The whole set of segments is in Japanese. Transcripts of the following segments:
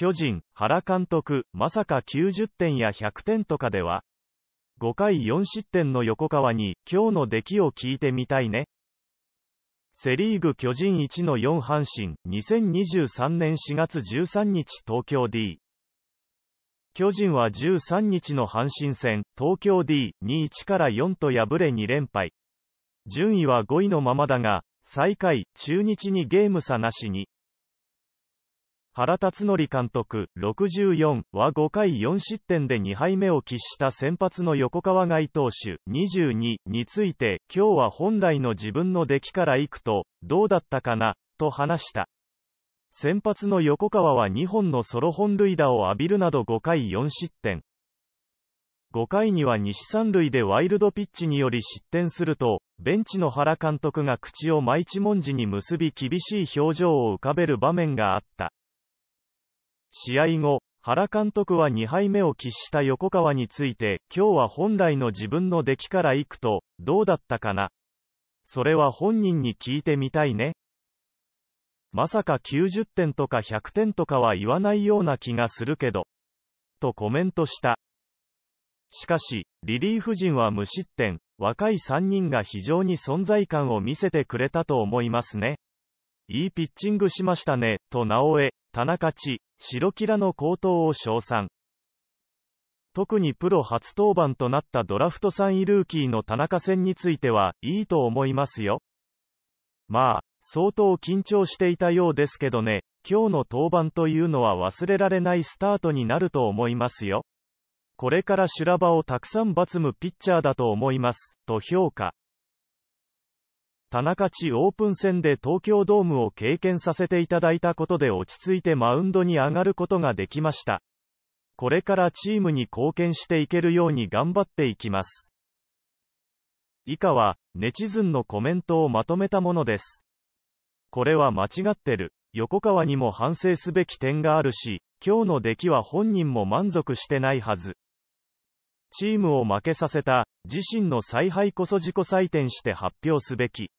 巨人、原監督、まさか90点や100点とかでは5回4失点の横川に、今日の出来を聞いてみたいね。セリーグ巨人1の4阪神、2023年4月13日東京 D。巨人は13日の阪神戦、東京 D に1から4と敗れ2連敗。順位は5位のままだが、最下位、中日にゲーム差なしに。原辰徳監督、64は5回4失点で2敗目を喫した先発の横川外投手、22について、今日は本来の自分の出来から行くと、どうだったかな、と話した。先発の横川は2本のソロ本塁打を浴びるなど5回4失点。5回には西三塁でワイルドピッチにより失点すると、ベンチの原監督が口を真一文字に結び厳しい表情を浮かべる場面があった。試合後、原監督は2敗目を喫した横川について、今日は本来の自分の出来から行くと、どうだったかなそれは本人に聞いてみたいね。まさか90点とか100点とかは言わないような気がするけど。とコメントした。しかし、リリーフ陣は無失点、若い3人が非常に存在感を見せてくれたと思いますね。いいピッチングしましたね、と直江、田中地、白キラの高騰を称賛。特にプロ初登板となったドラフト3位ルーキーの田中戦については、いいと思いますよ。まあ、相当緊張していたようですけどね、今日の登板というのは忘れられないスタートになると思いますよ。これから修羅場をたくさんバツむピッチャーだと思います、と評価。田中地オープン戦で東京ドームを経験させていただいたことで落ち着いてマウンドに上がることができました。これからチームに貢献していけるように頑張っていきます。以下は、ネチズンのコメントをまとめたものです。これは間違ってる。横川にも反省すべき点があるし、今日の出来は本人も満足してないはず。チームを負けさせた、自身の采配こそ自己採点して発表すべき。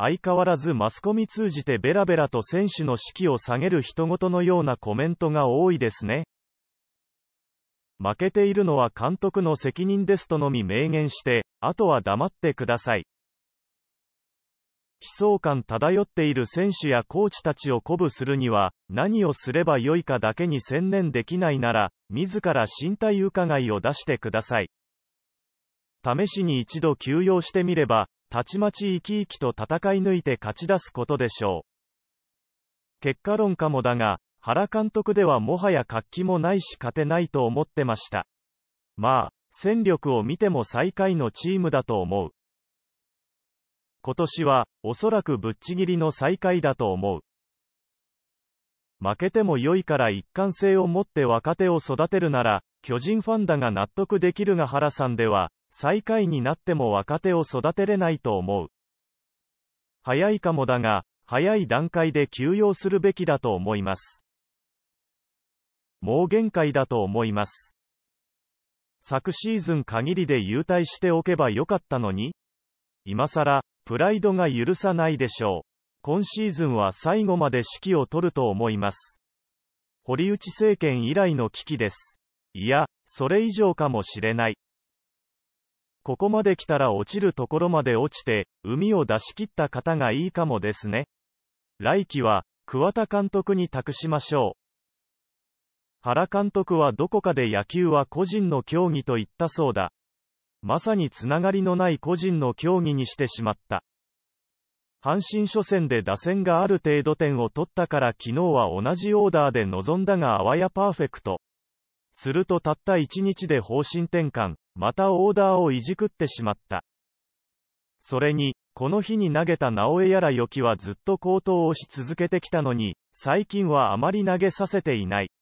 相変わらずマスコミ通じてベラベラと選手の士気を下げる人事のようなコメントが多いですね。負けているのは監督の責任ですとのみ明言して、あとは黙ってください。悲壮感漂っている選手やコーチたちを鼓舞するには、何をすればよいかだけに専念できないなら、自ら身体伺いを出してください。試しに一度休養してみれば、たちまち生き生きと戦い抜いて勝ち出すことでしょう。結果論かもだが、原監督ではもはや活気もないし勝てないと思ってました。まあ、戦力を見ても最下位のチームだと思う。今年は、おそらくぶっちぎりの最下位だと思う。負けても良いから一貫性を持って若手を育てるなら、巨人ファンだが納得できるが原さんでは、最下位になっても若手を育てれないと思う。早いかもだが、早い段階で休養するべきだと思います。もう限界だと思います。昨シーズン限りで優退しておけばよかったのに今更、プライドが許さないでしょう。今シーズンは最後まで指揮を取ると思います。堀内政権以来の危機です。いや、それ以上かもしれない。ここまで来たら落ちるところまで落ちて、海を出し切った方がいいかもですね。来季は、桑田監督に託しましょう。原監督はどこかで野球は個人の競技と言ったそうだ。まさにつながりのない個人の競技にしてしまった。阪神初戦で打線がある程度点を取ったから昨日は同じオーダーで臨んだがあわやパーフェクト。するとたった1日で方針転換。またオーダーをいじくってしまった。それに、この日に投げた直江やらよきはずっと高騰をし続けてきたのに、最近はあまり投げさせていない。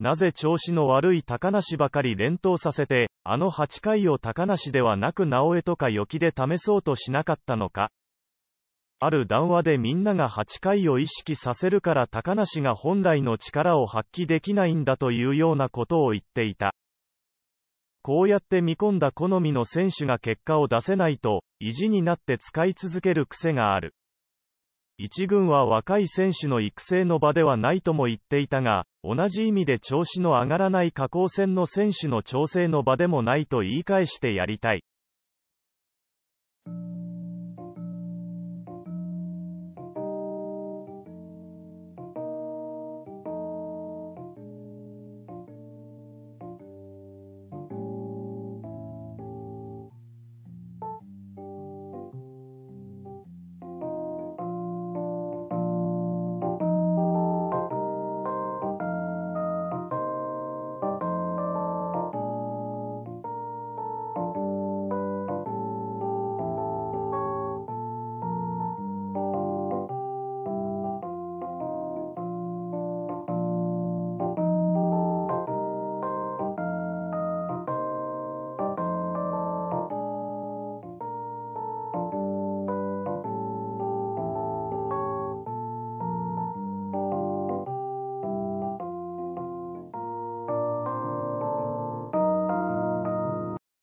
なぜ調子の悪い高梨ばかり連投させて、あの8回を高梨ではなく直江とかよきで試そうとしなかったのかある談話でみんなが8回を意識させるから高梨が本来の力を発揮できないんだというようなことを言っていた。こうやって見込んだ好みの選手が結果を出せないと、意地になって使い続ける癖がある。一軍は若い選手の育成の場ではないとも言っていたが、同じ意味で調子の上がらない下降戦の選手の調整の場でもないと言い返してやりたい。